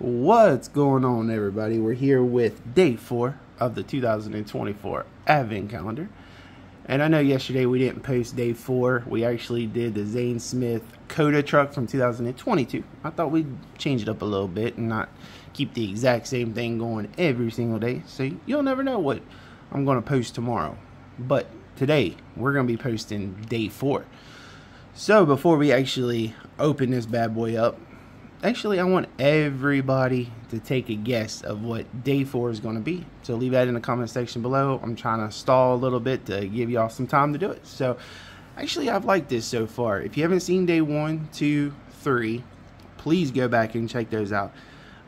What's going on, everybody? We're here with day four of the 2024 Advent calendar. And I know yesterday we didn't post day four. We actually did the Zane Smith Coda truck from 2022. I thought we'd change it up a little bit and not keep the exact same thing going every single day. So you'll never know what I'm going to post tomorrow. But today we're going to be posting day four. So before we actually open this bad boy up, actually, I want everybody to take a guess of what day four is going to be. So leave that in the comment section below. I'm trying to stall a little bit to give y'all some time to do it. So actually, I've liked this so far. If you haven't seen day one, two, three, please go back and check those out.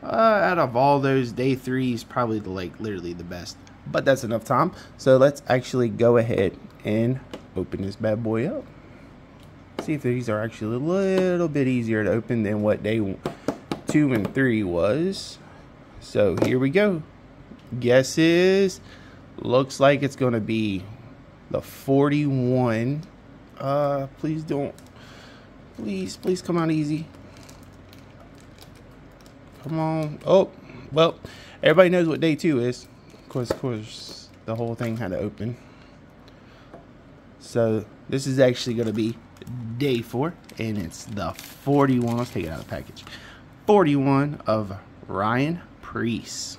Uh, out of all those, day three is probably the like literally the best. But that's enough time. So let's actually go ahead and open this bad boy up. See if these are actually a little bit easier to open than what day two and three was. So here we go. Guesses. Looks like it's going to be the 41. Uh, please don't. Please, please come out easy. Come on. Oh, well, everybody knows what day two is. Of course, of course, the whole thing had to open. So this is actually going to be day four, and it's the 41. Let's take it out of the package. 41 of Ryan Preece.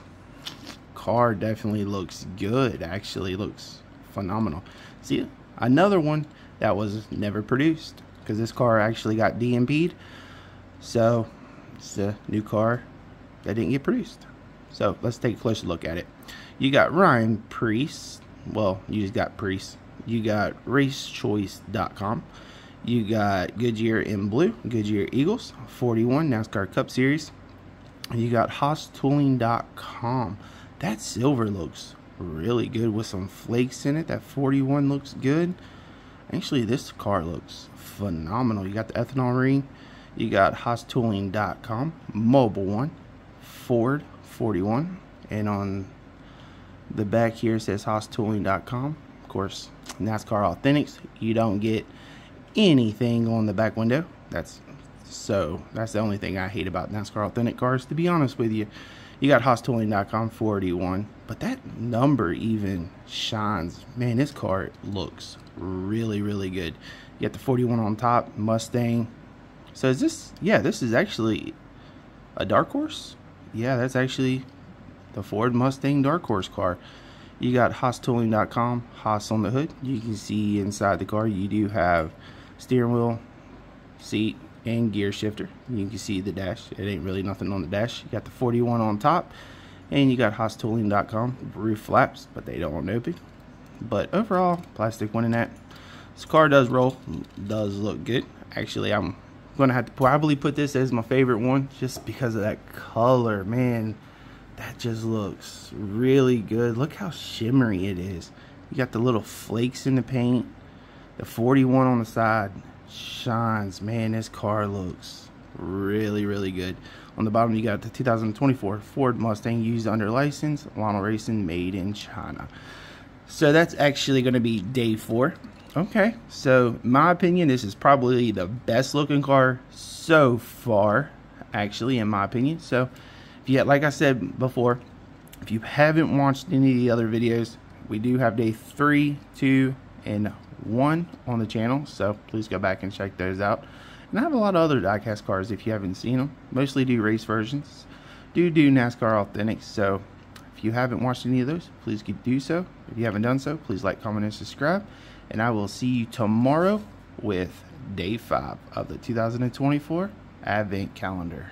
Car definitely looks good. Actually, looks phenomenal. See, another one that was never produced because this car actually got DMP'd. So it's a new car that didn't get produced. So let's take a closer look at it. You got Ryan Preece. Well, you just got Preece. You got racechoice.com. You got Goodyear in blue, Goodyear Eagles, 41 NASCAR Cup Series. You got HaasTooling.com. That silver looks really good with some flakes in it. That 41 looks good. Actually, this car looks phenomenal. You got the ethanol ring. You got HaasTooling.com, Mobil 1, Ford 41. And on the back here says HaasTooling.com. Of course, NASCAR Authentics. You don't get anything on the back window. That's so that's the only thing I hate about NASCAR authentic cars. To be honest with you, you got HaasTooling.com 41, but that number even shines. Man, this car looks really really good. You got the 41 on top, Mustang. So is this? Yeah, this is actually a dark horse. Yeah, that's actually the Ford Mustang dark horse car. You got HaasTooling.com, Haas on the hood. You can see inside the car you do have steering wheel, seat, and gear shifter. You can see the dash. It ain't really nothing on the dash. You got the 41 on top, and you got HaasTooling.com roof flaps, but they don't open. But overall, plastic winning that. This car does roll, does look good. Actually, I'm gonna have to probably put this as my favorite one just because of that color, man. That just looks really good. Look how shimmery it is. You got the little flakes in the paint. The 41 on the side shines. Man, this car looks really, really good. On the bottom, you got the 2024 Ford Mustang used under license, Lionel Racing, made in China. So that's actually going to be day four. Okay, so my opinion, this is probably the best looking car so far, actually, in my opinion. So, you, like I said before, if you haven't watched any of the other videos, we do have day three, two, and one on the channel, so please go back and check those out. And I have a lot of other diecast cars if you haven't seen them. Mostly do race versions. Do do NASCAR Authentics, so if you haven't watched any of those, please do so. If you haven't done so, please like, comment, and subscribe. And I will see you tomorrow with day five of the 2024 Advent calendar.